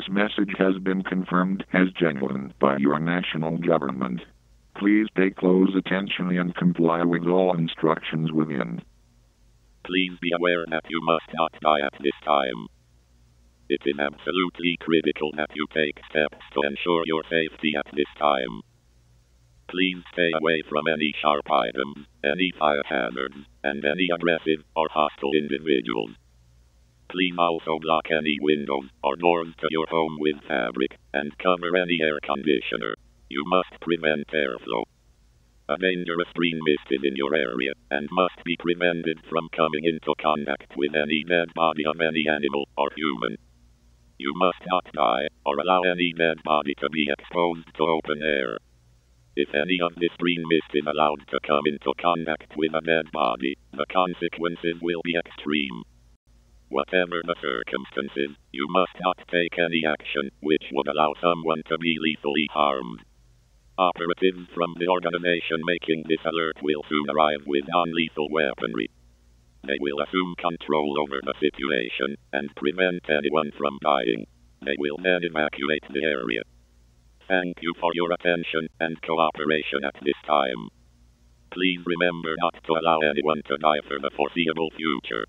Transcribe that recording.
This message has been confirmed as genuine by your national government. Please pay close attention and comply with all instructions within. Please be aware that you must not die at this time. It is absolutely critical that you take steps to ensure your safety at this time. Please stay away from any sharp items, any fire hazards, and any aggressive or hostile individuals. Please also block any windows or doors to your home with fabric, and cover any air conditioner. You must prevent airflow. A dangerous green mist is in your area, and must be prevented from coming into contact with any dead body of any animal or human. You must not die, or allow any dead body to be exposed to open air. If any of this green mist is allowed to come into contact with a dead body, the consequences will be extreme. Whatever the circumstances, you must not take any action which would allow someone to be lethally harmed. Operatives from the organization making this alert will soon arrive with non-lethal weaponry. They will assume control over the situation and prevent anyone from dying. They will then evacuate the area. Thank you for your attention and cooperation at this time. Please remember not to allow anyone to die for the foreseeable future.